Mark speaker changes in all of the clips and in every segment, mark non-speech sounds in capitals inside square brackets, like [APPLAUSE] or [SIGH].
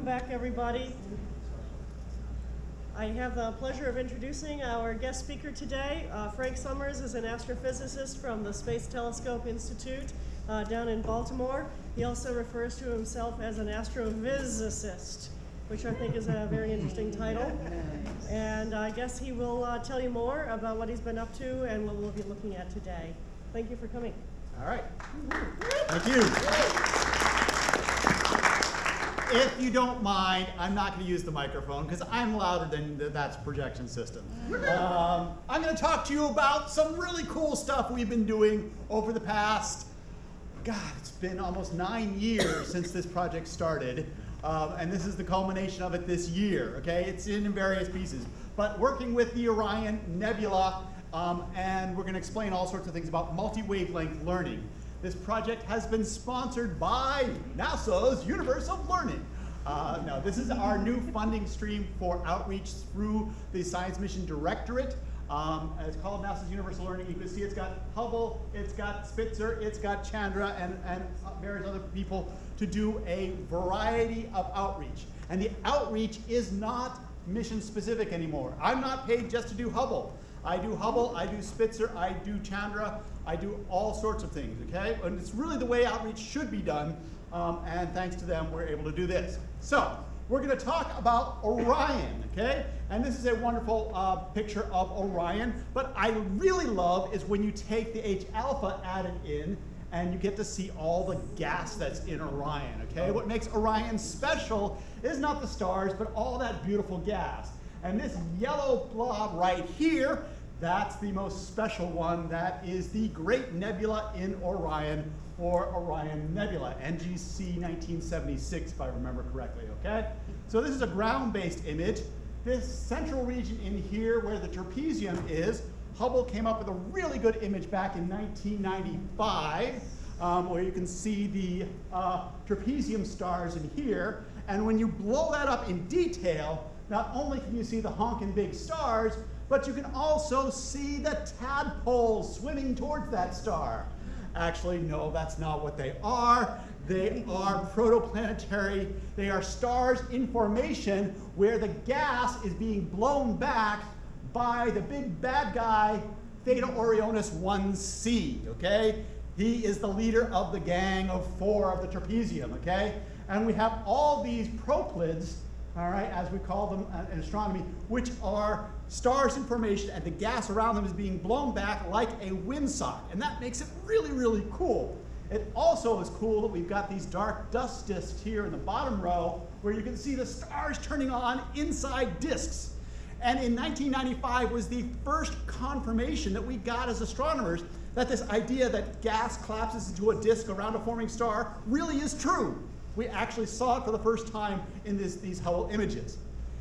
Speaker 1: Welcome back, everybody. I have the pleasure of introducing our guest speaker today. Uh, Frank Summers is an astrophysicist from the Space Telescope Institute uh, down in Baltimore. He also refers to himself as an astrophysicist, which I think is a very interesting title. And I guess he will uh, tell you more about what he's been up to and what we'll be looking at today. Thank you for coming.
Speaker 2: All right. Thank you. If you don't mind, I'm not going to use the microphone because I'm louder than th that's projection system. Um, I'm going to talk to you about some really cool stuff we've been doing over the past, God, it's been almost nine years since this project started. Um, and this is the culmination of it this year, okay? It's in various pieces. But working with the Orion Nebula, um, and we're going to explain all sorts of things about multi-wavelength learning. This project has been sponsored by NASA's Universe of Learning. Uh, now, this is our new funding stream for outreach through the Science Mission Directorate. Um, it's called NASA's Universe of Learning. You can see it's got Hubble, it's got Spitzer, it's got Chandra, and, and various other people to do a variety of outreach. And the outreach is not mission specific anymore. I'm not paid just to do Hubble. I do Hubble, I do Spitzer, I do Chandra, I do all sorts of things, okay? And it's really the way outreach should be done, um, and thanks to them, we're able to do this. So, we're gonna talk about Orion, okay? And this is a wonderful uh, picture of Orion, but I really love is when you take the H alpha added in and you get to see all the gas that's in Orion, okay? What makes Orion special is not the stars, but all that beautiful gas. And this yellow blob right here, that's the most special one. That is the Great Nebula in Orion, or Orion Nebula, NGC 1976, if I remember correctly, okay? So this is a ground-based image. This central region in here where the trapezium is, Hubble came up with a really good image back in 1995, um, where you can see the uh, trapezium stars in here. And when you blow that up in detail, not only can you see the honking big stars, but you can also see the tadpoles swimming towards that star. Actually, no, that's not what they are. They are protoplanetary, they are stars in formation where the gas is being blown back by the big bad guy, Theta Orionis 1c, okay? He is the leader of the gang of four of the trapezium, okay? And we have all these proplyds all right, as we call them uh, in astronomy, which are stars in formation and the gas around them is being blown back like a windsock. And that makes it really, really cool. It also is cool that we've got these dark dust disks here in the bottom row where you can see the stars turning on inside disks. And in 1995 was the first confirmation that we got as astronomers that this idea that gas collapses into a disk around a forming star really is true. We actually saw it for the first time in this, these Hubble images.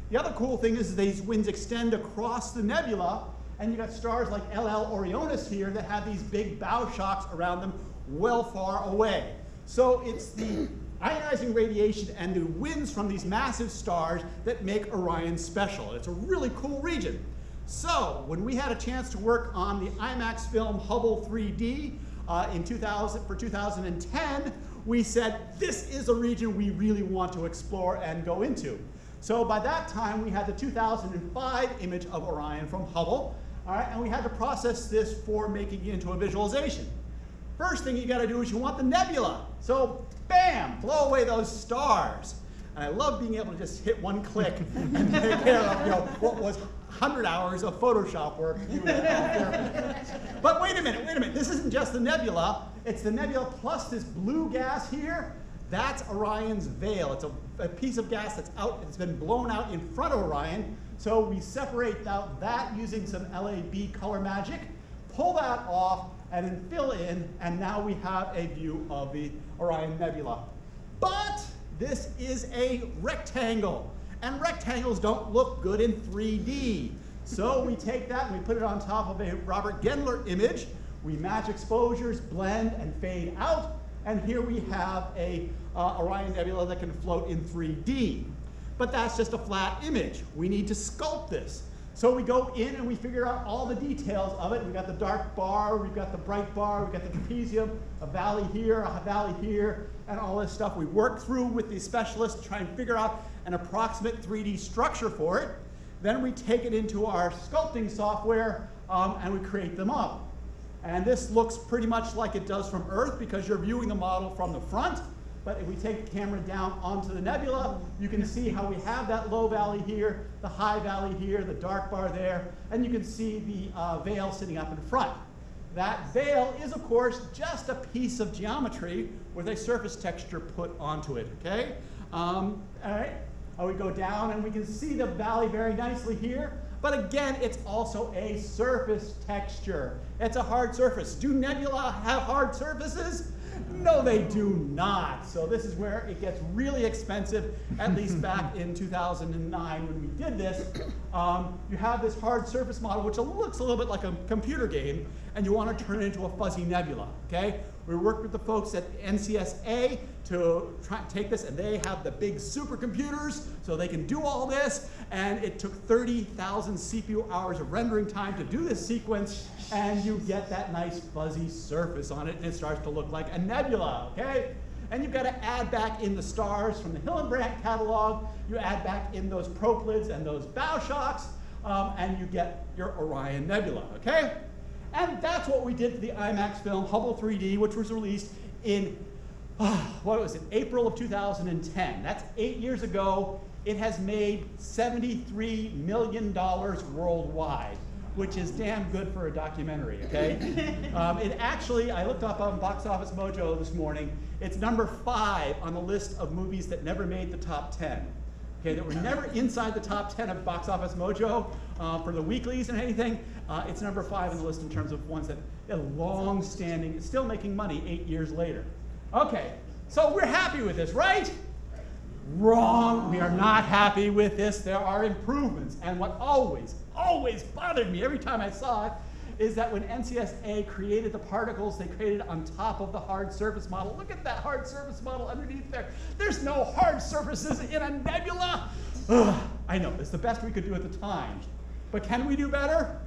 Speaker 2: The other cool thing is these winds extend across the nebula, and you got stars like LL Orionis here that have these big bow shocks around them well far away. So it's the ionizing radiation and the winds from these massive stars that make Orion special. It's a really cool region. So when we had a chance to work on the IMAX film Hubble 3D uh, in 2000, for 2010, we said, this is a region we really want to explore and go into. So by that time, we had the 2005 image of Orion from Hubble, all right, and we had to process this for making it into a visualization. First thing you gotta do is you want the nebula. So bam, blow away those stars. And I love being able to just hit one click [LAUGHS] and take care of you know, what was 100 hours of Photoshop work. but wait a minute, wait a minute. This isn't just the nebula. It's the nebula plus this blue gas here. That's Orion's veil. It's a, a piece of gas that's out, it's been blown out in front of Orion. So we separate out that using some LAB color magic, pull that off, and then fill in, and now we have a view of the Orion Nebula. But this is a rectangle, and rectangles don't look good in 3D. So we take that and we put it on top of a Robert Gendler image, we match exposures, blend, and fade out. And here we have a uh, Orion Nebula that can float in 3D. But that's just a flat image. We need to sculpt this. So we go in and we figure out all the details of it. We've got the dark bar, we've got the bright bar, we've got the trapezium, a valley here, a valley here, and all this stuff. We work through with the specialists to try and figure out an approximate 3D structure for it. Then we take it into our sculpting software um, and we create the model. And this looks pretty much like it does from Earth because you're viewing the model from the front. But if we take the camera down onto the nebula, you can see how we have that low valley here, the high valley here, the dark bar there, and you can see the uh, veil sitting up in front. That veil is, of course, just a piece of geometry with a surface texture put onto it, okay? Um, all right, uh, we go down and we can see the valley very nicely here. But again, it's also a surface texture. It's a hard surface. Do nebula have hard surfaces? No, they do not. So this is where it gets really expensive, at least [LAUGHS] back in 2009 when we did this. Um, you have this hard surface model, which looks a little bit like a computer game, and you want to turn it into a fuzzy nebula, okay? We worked with the folks at NCSA to try, take this, and they have the big supercomputers, so they can do all this. And it took 30,000 CPU hours of rendering time to do this sequence, and you get that nice fuzzy surface on it, and it starts to look like a nebula, okay? And you've got to add back in the stars from the Hillenbrand catalog. You add back in those Proplyds and those bow shocks, um, and you get your Orion Nebula, okay? And that's what we did for the IMAX film Hubble 3D, which was released in, uh, what was it, April of 2010. That's eight years ago. It has made $73 million worldwide, which is damn good for a documentary, okay? [LAUGHS] um, it actually, I looked up on Box Office Mojo this morning, it's number five on the list of movies that never made the top 10 okay, that were never inside the top 10 of Box Office Mojo uh, for the weeklies and anything. Uh, it's number five on the list in terms of ones that are long standing, still making money eight years later. Okay, so we're happy with this, right? Wrong. We are not happy with this. There are improvements. And what always, always bothered me every time I saw it is that when NCSA created the particles, they created on top of the hard surface model. Look at that hard surface model underneath there. There's no hard surfaces in a nebula. Ugh, I know, it's the best we could do at the time. But can we do better?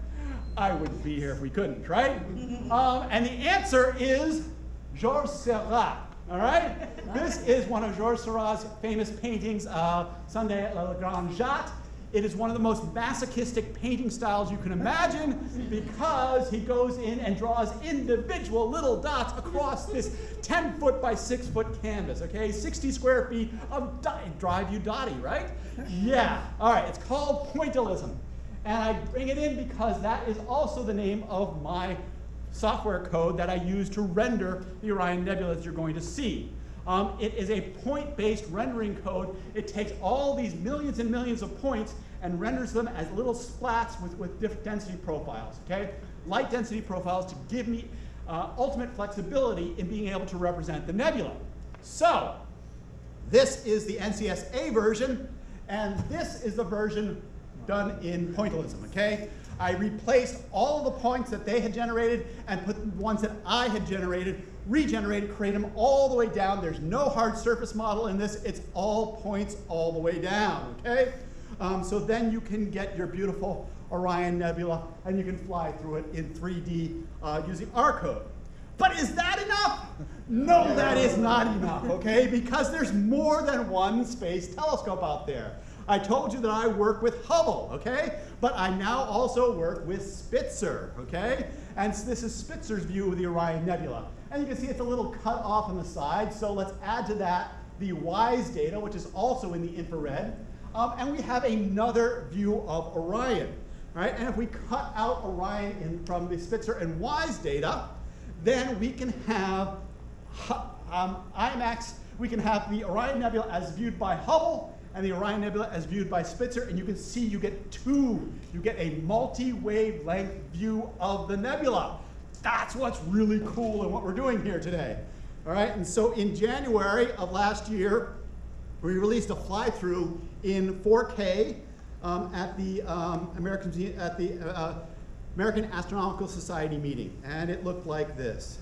Speaker 2: I wouldn't be here if we couldn't, right? [LAUGHS] um, and the answer is Georges Seurat. All right? [LAUGHS] This is one of Georges Seurat's famous paintings, uh, Sunday at La Grande Jatte. It is one of the most masochistic painting styles you can imagine because he goes in and draws individual little dots across this 10 foot by 6 foot canvas, okay? 60 square feet of drive you dotty, right? Yeah. All right, it's called pointillism. And I bring it in because that is also the name of my software code that I use to render the Orion Nebula that you're going to see. Um, it is a point-based rendering code. It takes all these millions and millions of points and renders them as little splats with, with different density profiles, okay? Light density profiles to give me uh, ultimate flexibility in being able to represent the nebula. So, this is the NCSA version, and this is the version done in pointillism, okay? I replaced all the points that they had generated and put the ones that I had generated, regenerated, create them all the way down. There's no hard surface model in this. It's all points all the way down, okay? Um, so then you can get your beautiful Orion Nebula and you can fly through it in 3D uh, using our code. But is that enough? No, that is not enough, okay? Because there's more than one space telescope out there. I told you that I work with Hubble, okay? But I now also work with Spitzer, okay? And so this is Spitzer's view of the Orion Nebula. And you can see it's a little cut off on the side, so let's add to that the WISE data, which is also in the infrared. Um, and we have another view of Orion, right? And if we cut out Orion in, from the Spitzer and WISE data, then we can have um, IMAX, we can have the Orion Nebula as viewed by Hubble and the Orion Nebula as viewed by Spitzer, and you can see you get two. You get a multi-wavelength view of the nebula. That's what's really cool and what we're doing here today. All right, and so in January of last year, we released a fly-through in 4K um, at the um, American at the uh, American Astronomical Society meeting, and it looked like this.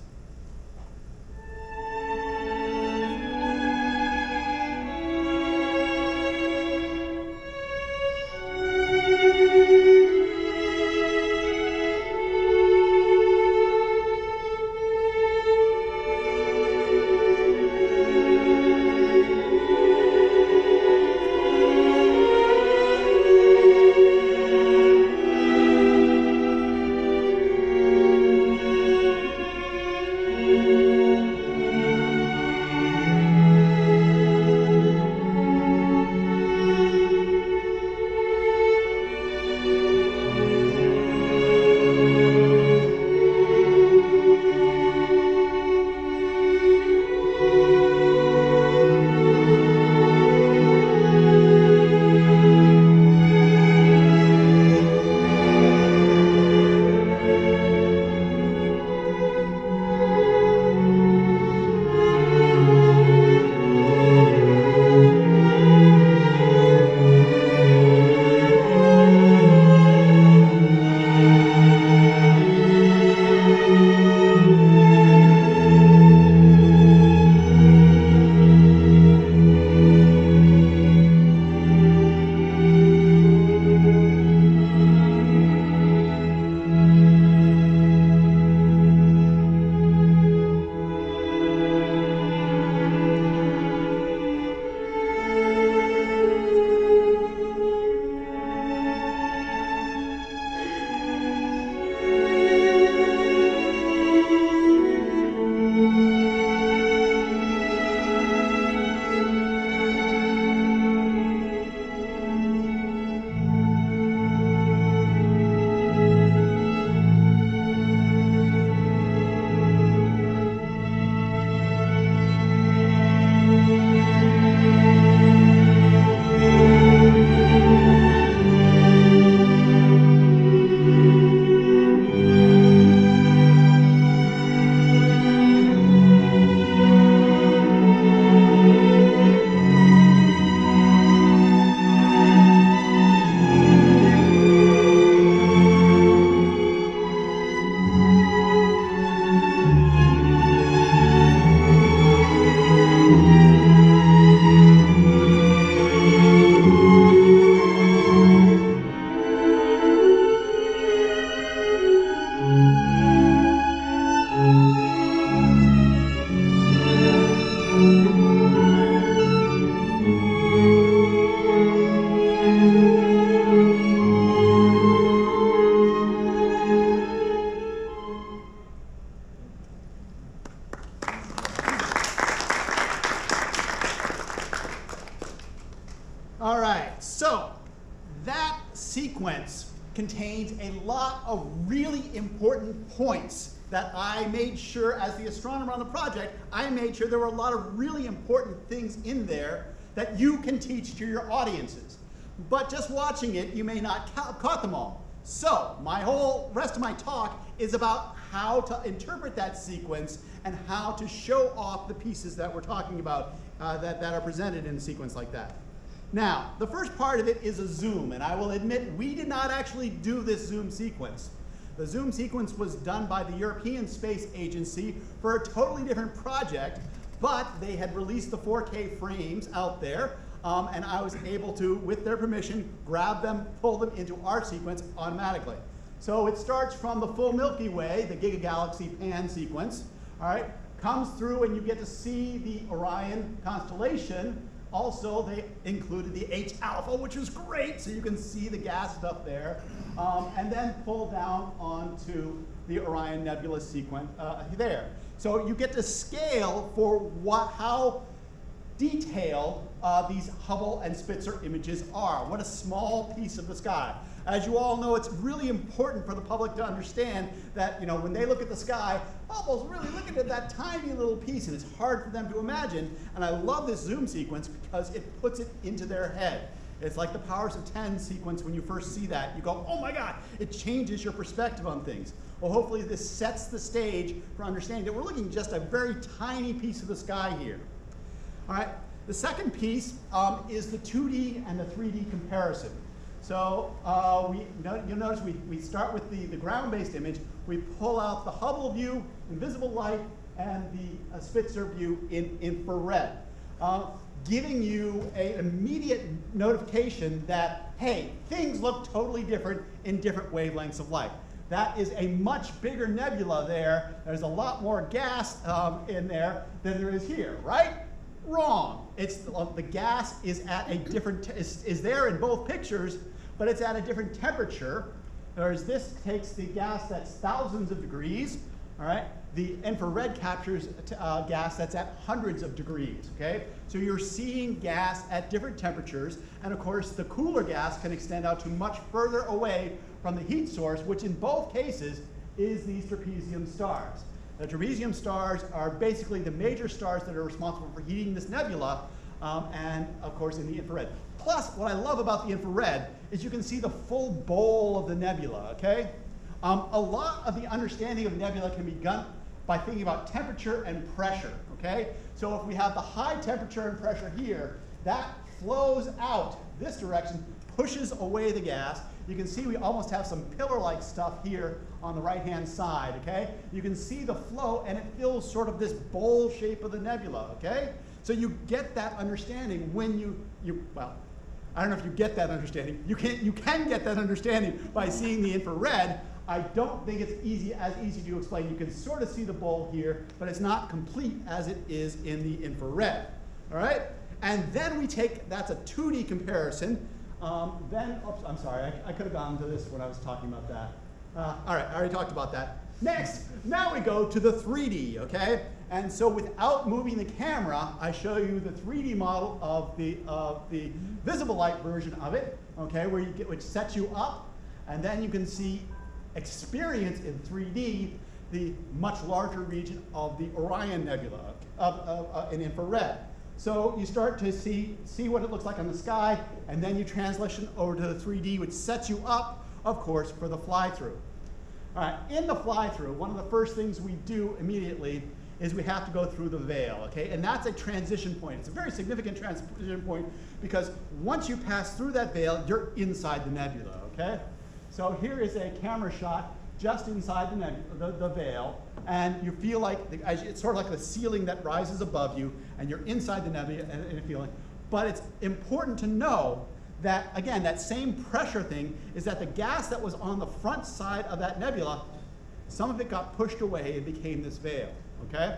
Speaker 2: I made sure, as the astronomer on the project, I made sure there were a lot of really important things in there that you can teach to your audiences. But just watching it, you may not ca- caught them all. So, my whole rest of my talk is about how to interpret that sequence and how to show off the pieces that we're talking about uh, that, that are presented in a sequence like that. Now, the first part of it is a zoom, and I will admit we did not actually do this zoom sequence. The zoom sequence was done by the European Space Agency for a totally different project, but they had released the 4K frames out there, um, and I was able to, with their permission, grab them, pull them into our sequence automatically. So it starts from the full Milky Way, the gigagalaxy pan sequence, all right, comes through and you get to see the Orion constellation. Also, they included the H alpha, which is great, so you can see the gas stuff there. Um, and then pull down onto the Orion Nebula sequence uh, there. So you get to scale for what, how detailed uh, these Hubble and Spitzer images are. What a small piece of the sky. As you all know, it's really important for the public to understand that you know when they look at the sky, Hubble's really looking at that tiny little piece, and it's hard for them to imagine. And I love this zoom sequence because it puts it into their head. It's like the powers of 10 sequence when you first see that. You go, oh my God, it changes your perspective on things. Well, hopefully this sets the stage for understanding that we're looking at just a very tiny piece of the sky here. All right, the second piece um, is the 2D and the 3D comparison. So uh, we, you'll notice we, we start with the, the ground-based image, we pull out the Hubble view, invisible light, and the uh, Spitzer view in infrared, uh, giving you an immediate notification that, hey, things look totally different in different wavelengths of light. That is a much bigger nebula there. There's a lot more gas um, in there than there is here, right? Wrong. It's the, the gas is at a different, is, is there in both pictures, but it's at a different temperature. Whereas this takes the gas that's thousands of degrees, all right? The infrared captures uh, gas that's at hundreds of degrees, okay? So you're seeing gas at different temperatures, and of course the cooler gas can extend out to much further away from the heat source, which in both cases is these trapezium stars. The trapezium stars are basically the major stars that are responsible for heating this nebula, um, and of course in the infrared. Plus, what I love about the infrared is you can see the full bowl of the nebula, okay? Um, a lot of the understanding of nebula can be done by thinking about temperature and pressure, okay? So if we have the high temperature and pressure here, that flows out this direction, pushes away the gas. You can see we almost have some pillar-like stuff here on the right-hand side, okay? You can see the flow, and it fills sort of this bowl shape of the nebula, okay? So you get that understanding when you, you well, I don't know if you get that understanding. You can, you can get that understanding by seeing the infrared. I don't think it's easy as easy to explain. You can sort of see the bowl here, but it's not complete as it is in the infrared. All right? And then we take, that's a 2D comparison. Um, then, oops, I'm sorry, I, I could have gone to this when I was talking about that. Uh, all right, I already talked about that. Next, now we go to the 3D, okay? And so without moving the camera, I show you the 3D model of the, of the visible light version of it, okay, where you get, which sets you up, and then you can see experience in 3D the much larger region of the Orion Nebula of, of, uh, in infrared. So you start to see, see what it looks like on the sky, and then you translation over to the 3D, which sets you up, of course, for the fly-through. All right, in the fly-through, one of the first things we do immediately is we have to go through the veil, okay? And that's a transition point. It's a very significant transition point because once you pass through that veil, you're inside the nebula, okay? So here is a camera shot just inside the, nebula, the, the veil, and you feel like, the, it's sort of like the ceiling that rises above you, and you're inside the nebula and, and feeling. But it's important to know that, again, that same pressure thing is that the gas that was on the front side of that nebula, some of it got pushed away and became this veil okay?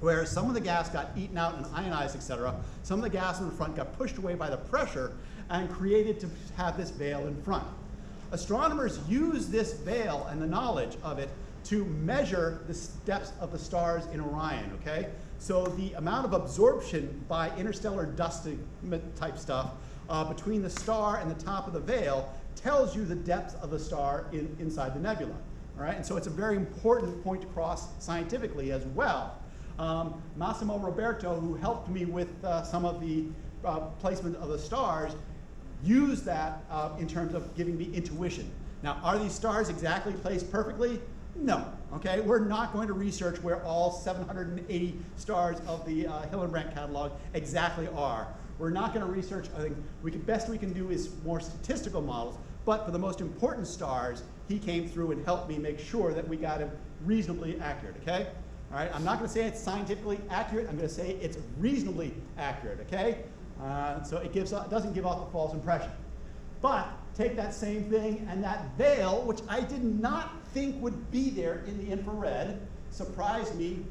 Speaker 2: Where some of the gas got eaten out and ionized, et cetera. Some of the gas in the front got pushed away by the pressure and created to have this veil in front. Astronomers use this veil and the knowledge of it to measure the depths of the stars in Orion, okay? So the amount of absorption by interstellar dust type stuff uh, between the star and the top of the veil tells you the depth of the star in, inside the nebula. All right, and so it's a very important point to cross scientifically as well. Um, Massimo Robberto, who helped me with uh, some of the uh, placement of the stars, used that uh, in terms of giving me intuition. Now, are these stars exactly placed perfectly? No, okay? We're not going to research where all 780 stars of the uh, Hillenbrand catalog exactly are. We're not going to research, I think we can, best we can do is more statistical models, but for the most important stars, he came through and helped me make sure that we got it reasonably accurate, okay? All right, I'm not going to say it's scientifically accurate. I'm going to say it's reasonably accurate, okay? Uh, so it gives, doesn't give off a false impression. But take that same thing and that veil, which I did not think would be there in the infrared, surprised me,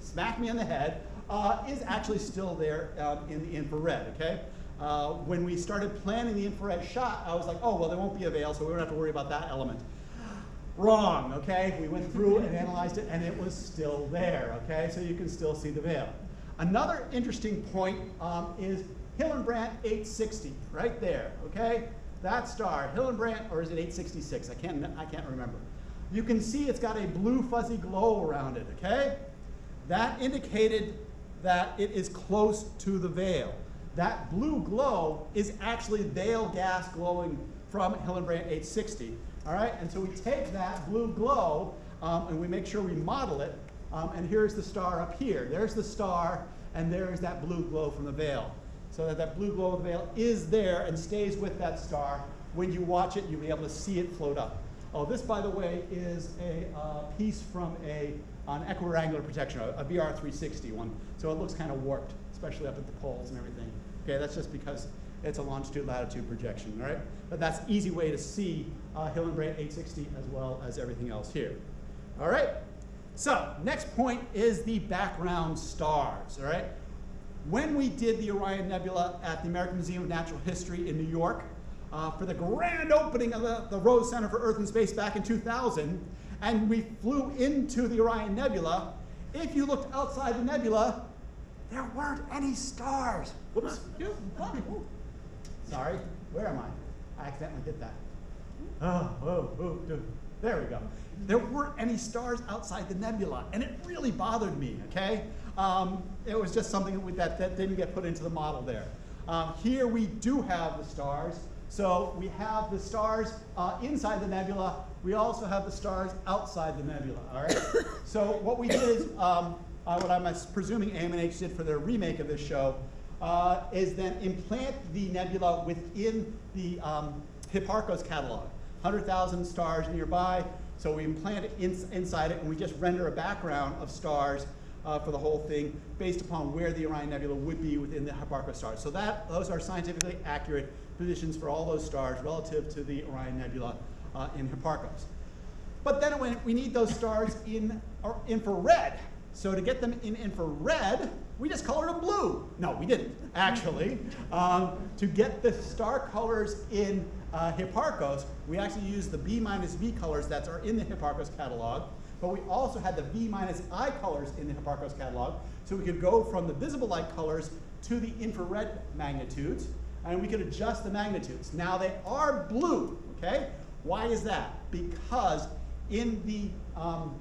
Speaker 2: smacked me on the head, uh, is actually still there um, in the infrared, okay? Uh, when we started planning the infrared shot, I was like, oh, well, there won't be a veil, so we don't have to worry about that element. [GASPS] Wrong, okay? We went through and analyzed it, and it was still there, okay? So you can still see the veil. Another interesting point um, is Hillenbrand 860, right there, okay? That star, Hillenbrand, or is it 866? I can't, I can't remember. You can see it's got a blue fuzzy glow around it, okay? That indicated that it is close to the veil. That blue glow is actually veil gas glowing from Hillenbrand 860. All right, and so we take that blue glow um, and we make sure we model it. Um, and here's the star up here. There's the star, and there's that blue glow from the veil. So that that blue glow of the veil is there and stays with that star. When you watch it, you'll be able to see it float up. Oh, this, by the way, is a uh, piece from a, an equiangular projection, a, a VR360 one. So it looks kind of warped, especially up at the poles and everything. Okay, that's just because it's a longitude latitude projection, all right? But that's easy way to see uh, Hillenbrand 860 as well as everything else here. All right? So, next point is the background stars, all right? When we did the Orion Nebula at the American Museum of Natural History in New York, uh, for the grand opening of the, the Rose Center for Earth and Space back in 2000, and we flew into the Orion Nebula, if you looked outside the nebula, there weren't any stars. Whoops. Sorry, where am I? I accidentally did that. Oh, oh, oh, oh, there we go. There weren't any stars outside the nebula, and it really bothered me, okay? Um, it was just something that, that didn't get put into the model there. Um, here we do have the stars. So we have the stars uh, inside the nebula. We also have the stars outside the nebula, all right? [COUGHS] so what we did is, um, uh, what I'm presuming AMNH did for their remake of this show, uh, is then implant the nebula within the um, Hipparcos catalog. 100,000 stars nearby, so we implant it in, inside it and we just render a background of stars uh, for the whole thing based upon where the Orion Nebula would be within the Hipparcos stars. So that, those are scientifically accurate positions for all those stars relative to the Orion Nebula uh, in Hipparcos. But then when we need those stars in infrared. So to get them in infrared, we just colored them blue. No, we didn't, actually. [LAUGHS] Um, to get the star colors in uh, Hipparcos, we actually used the B minus V colors that are in the Hipparcos catalog, but we also had the V minus I colors in the Hipparcos catalog, so we could go from the visible light colors to the infrared magnitudes, and we could adjust the magnitudes. Now they are blue, okay? Why is that? Because in the um,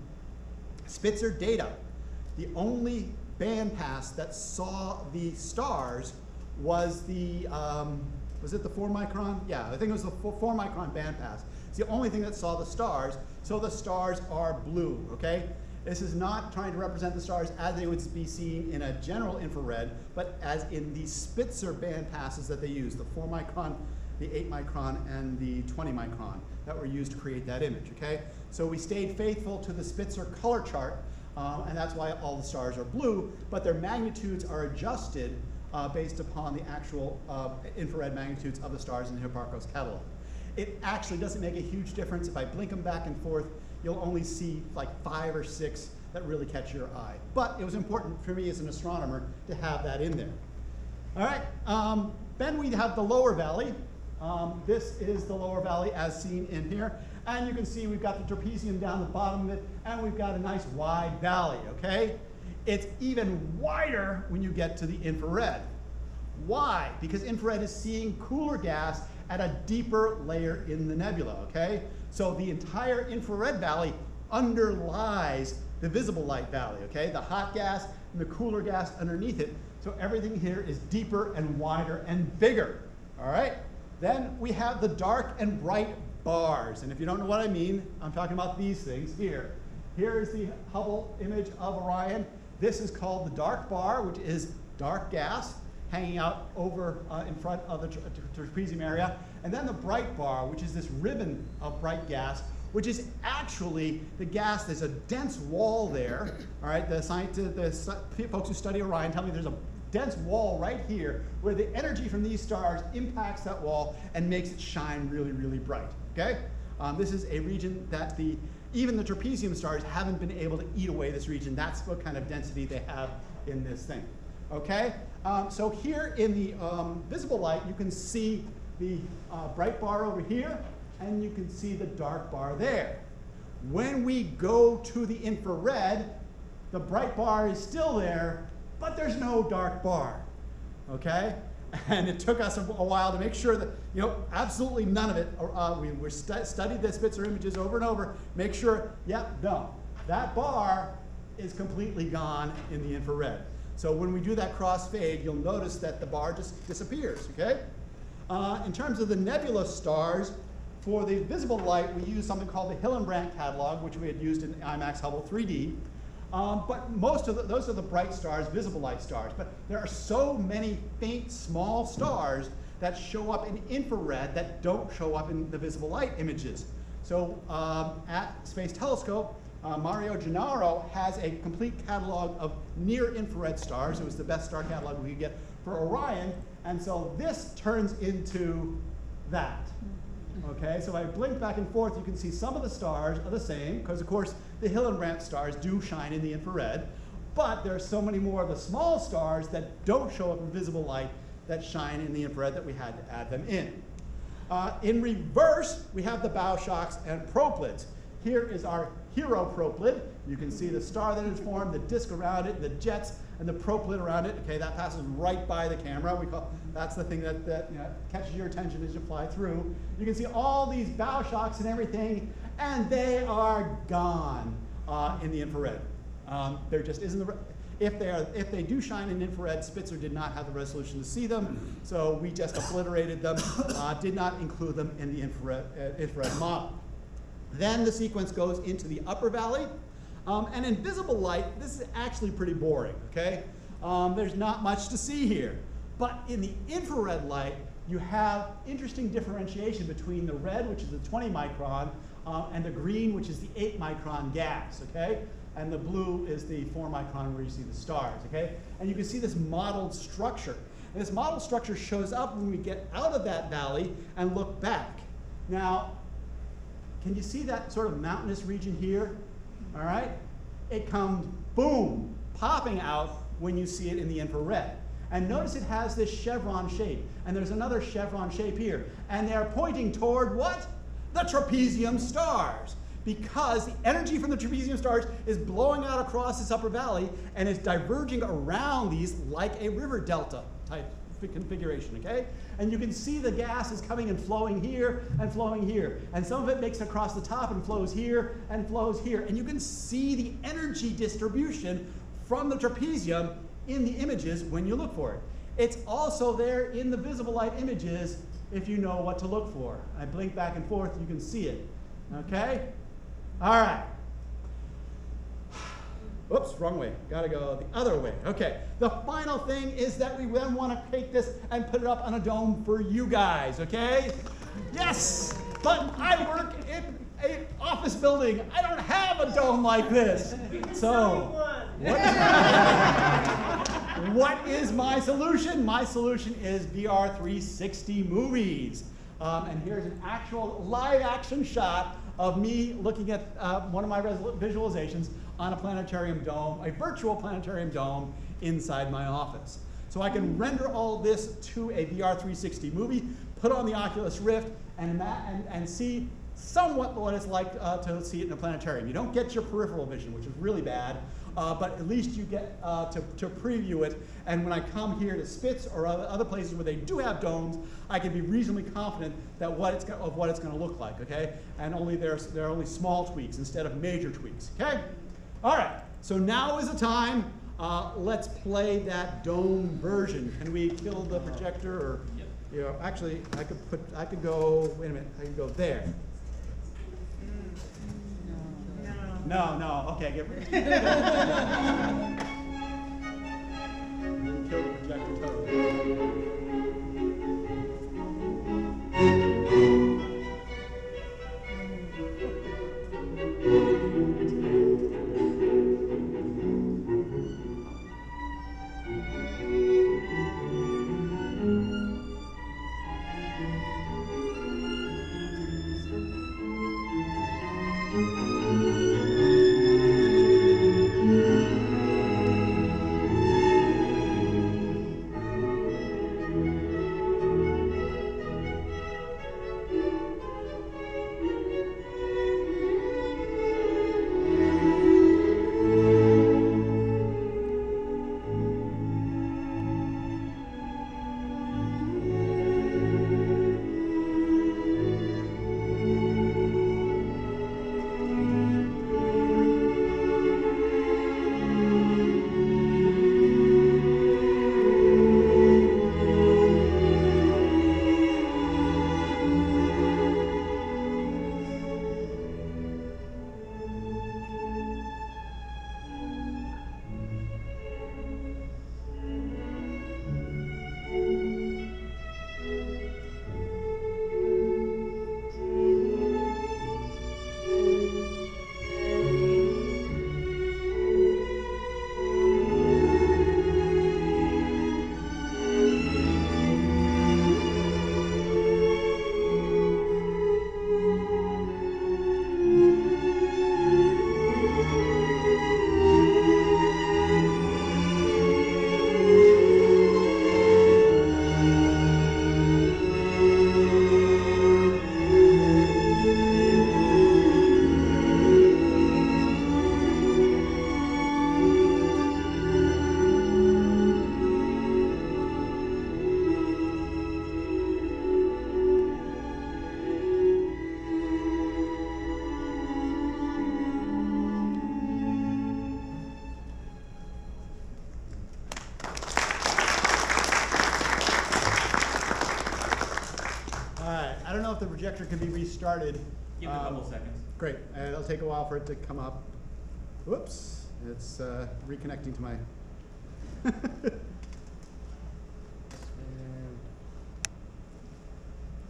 Speaker 2: Spitzer data, the only bandpass that saw the stars was the, um, was it the four micron? Yeah, I think it was the four, micron bandpass. It's the only thing that saw the stars, so the stars are blue, okay? This is not trying to represent the stars as they would be seen in a general infrared, but as in the Spitzer band passes that they use, the 4 micron, the 8 micron, and the 20 micron that were used to create that image, okay? So we stayed faithful to the Spitzer color chart, um, and that's why all the stars are blue, but their magnitudes are adjusted uh, based upon the actual uh, infrared magnitudes of the stars in the Hipparcos catalog. It actually doesn't make a huge difference if I blink them back and forth you'll only see like five or six that really catch your eye. But it was important for me as an astronomer to have that in there. All right, um, then we have the lower valley. Um, this is the lower valley as seen in here. And you can see we've got the trapezium down the bottom of it, and we've got a nice wide valley, okay? It's even wider when you get to the infrared. Why? Because infrared is seeing cooler gas at a deeper layer in the nebula, okay? So the entire infrared valley underlies the visible light valley, okay? The hot gas and the cooler gas underneath it. So everything here is deeper and wider and bigger, all right? Then we have the dark and bright bars. And if you don't know what I mean, I'm talking about these things here. Here is the Hubble image of Orion. This is called the dark bar, which is dark gas hanging out over uh, in front of the tra trapezium area. And then the bright bar, which is this ribbon of bright gas, which is actually the gas. There's a dense wall there. All right, the scientists, the folks who study Orion tell me there's a dense wall right here where the energy from these stars impacts that wall and makes it shine really, really bright. Okay? Um, this is a region that the even the trapezium stars haven't been able to eat away this region. That's what kind of density they have in this thing. Okay? Um, so here in the um, visible light, you can see the uh, bright bar over here, and you can see the dark bar there. When we go to the infrared, the bright bar is still there, but there's no dark bar. Okay? [LAUGHS] And it took us a, a while to make sure that, you know, absolutely none of it, uh, we stu studied the Spitzer images over and over, make sure, yep, no. That bar is completely gone in the infrared. So when we do that crossfade, you'll notice that the bar just disappears, okay? Uh, in terms of the nebula stars, for the visible light, we use something called the Hillenbrand catalog, which we had used in IMAX Hubble 3D. Um, but most of the, those are the bright stars, visible light stars. But there are so many faint, small stars that show up in infrared that don't show up in the visible light images. So um, at Space Telescope, uh, Mario Gennaro has a complete catalog of near infrared stars. It was the best star catalog we could get for Orion. And so this turns into that. Okay, so if I blink back and forth, you can see some of the stars are the same, because of course the Hillenbrand stars do shine in the infrared, but there are so many more of the small stars that don't show up in visible light that shine in the infrared that we had to add them in. Uh, in reverse, we have the bow shocks and proplyds. Here is our hero proplyd. You can see the star that is formed, the disk around it, the jets, and the proplyd around it. Okay, that passes right by the camera. We call that's the thing that, that you know, catches your attention as you fly through. You can see all these bow shocks and everything, and they are gone uh, in the infrared. Um, there just isn't the if they are if they do shine in infrared, Spitzer did not have the resolution to see them, so we just obliterated them. Uh, did not include them in the infrared uh, infrared model. Then the sequence goes into the upper valley. Um, and in visible light, this is actually pretty boring, okay? Um, there's not much to see here. But in the infrared light, you have interesting differentiation between the red, which is the 20 micron, um, and the green, which is the 8 micron gas, okay? And the blue is the 4 micron where you see the stars, okay? And you can see this mottled structure. And this model structure shows up when we get out of that valley and look back. Now, can you see that sort of mountainous region here? All right? It comes, boom, popping out when you see it in the infrared. And notice it has this chevron shape. And there's another chevron shape here. And they're pointing toward what? The trapezium stars. Because the energy from the trapezium stars is blowing out across this upper valley and is diverging around these like a river delta type configuration, okay? And you can see the gas is coming and flowing here and flowing here. And some of it makes it across the top and flows here and flows here. And you can see the energy distribution from the trapezium in the images when you look for it. It's also there in the visible light images if you know what to look for. I blink back and forth, you can see it, okay? All right. [SIGHS] Oops, wrong way. Gotta go the other way. Okay. The final thing is that we then want to take this and put it up on a dome for you guys, okay? Yes! But I work in an office building. I don't have a dome like this. [LAUGHS] So, what is, [LAUGHS] what is my solution? My solution is VR360 movies. Um, and here's an actual live action shot of me looking at uh, one of my visualizations on a planetarium dome, a virtual planetarium dome inside my office. So I can render all this to a VR360 movie, put on the Oculus Rift, and, and, and see somewhat what it's like uh, to see it in a planetarium. You don't get your peripheral vision, which is really bad. Uh, but at least you get uh, to, to preview it. And when I come here to Spitz or other, places where they do have domes, I can be reasonably confident that what it's of what it's going to look like. Okay, and only there's there are only small tweaks instead of major tweaks. Okay, all right. So now is the time. Uh, let's play that dome version. Can we kill the projector or?
Speaker 3: Yep.
Speaker 2: You know, actually, I could put, I could go, wait a minute, I could go there. No, no, okay, get rid. [LAUGHS] Kill the projector totally. If the projector can be restarted.
Speaker 3: Give it a couple
Speaker 2: Um,
Speaker 3: seconds.
Speaker 2: Great, uh, it'll take a while for it to come up. Whoops, it's uh, reconnecting to my. [LAUGHS]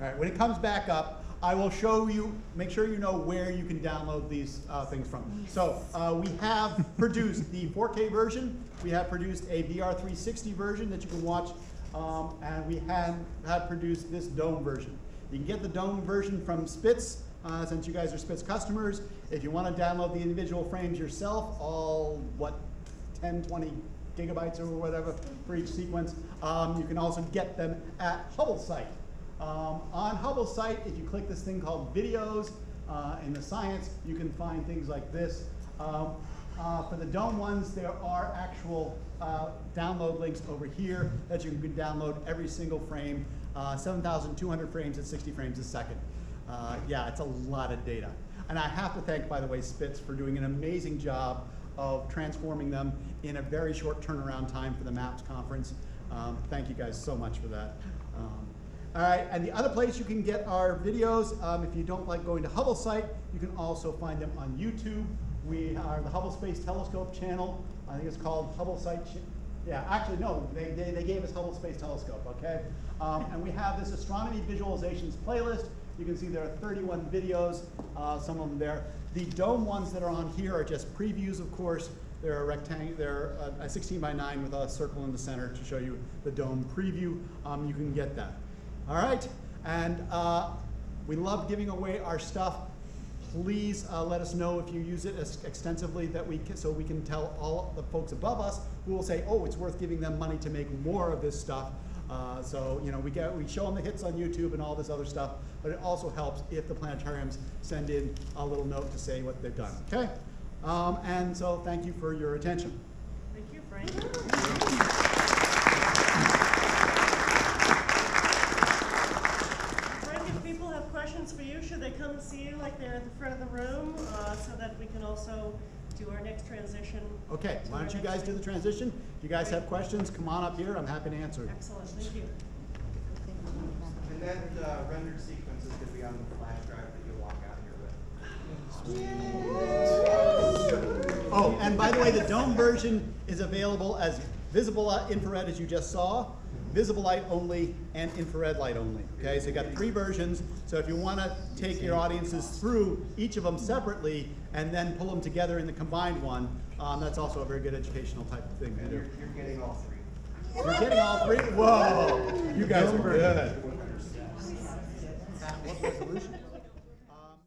Speaker 2: All right, when it comes back up, I will show you, make sure you know where you can download these uh, things from. So uh, we have [LAUGHS] produced the 4K version, we have produced a VR360 version that you can watch, um, and we have, have produced this Dome version. You can get the Dome version from Spitz, uh, since you guys are Spitz customers. If you want to download the individual frames yourself, all, what, 10, 20 gigabytes or whatever for each sequence, um, you can also get them at Hubble site. Um, on Hubble site, if you click this thing called videos uh, in the science, you can find things like this. Um, uh, for the dome ones, there are actual uh, download links over here that you can download every single frame, uh, 7,200 frames at 60 frames a second. Uh, yeah, it's a lot of data. And I have to thank, by the way, Spitz for doing an amazing job of transforming them in a very short turnaround time for the MAPS conference. Um, thank you guys so much for that. Um, all right, and the other place you can get our videos, um, if you don't like going to Hubble site, you can also find them on YouTube. We are the Hubble Space Telescope channel. I think it's called Hubble Site. Yeah, actually, no, they, they, they gave us Hubble Space Telescope, okay? Um, and we have this astronomy visualizations playlist. You can see there are 31 videos, uh, some of them there. The dome ones that are on here are just previews, of course. They're a rectangle, they're a, a 16 by 9 with a circle in the center to show you the dome preview. Um, you can get that. All right, and uh, we love giving away our stuff. Please uh, let us know if you use it as extensively that we can, so we can tell all the folks above us who will say, oh, it's worth giving them money to make more of this stuff. Uh, so you know we get we show them the hits on YouTube and all this other stuff, but it also helps if the planetariums send in a little note to say what they've done. Okay. Um, and so thank you for your attention.
Speaker 1: Thank you, Frank if people have questions for you, should they come and see you like they're at the front of the room, uh, so that we can also do our next transition?
Speaker 2: Okay, why don't you guys do the transition? If you guys have questions, come on up here. I'm happy to answer.
Speaker 1: Excellent, thank you.
Speaker 3: And that uh, rendered sequence is gonna be on the flash drive that you'll walk out here with.
Speaker 2: Oh, and by the way, the dome version is available as visible light infrared as you just saw, visible light only, and infrared light only. Okay, so you got three versions. So if you want to take your audiences through each of them separately and then pull them together in the combined one, um, that's also a very good educational type of thing to
Speaker 3: And
Speaker 2: do.
Speaker 3: you're, you're getting all three.
Speaker 2: You're getting all three? Whoa, you guys are good.
Speaker 4: What resolution?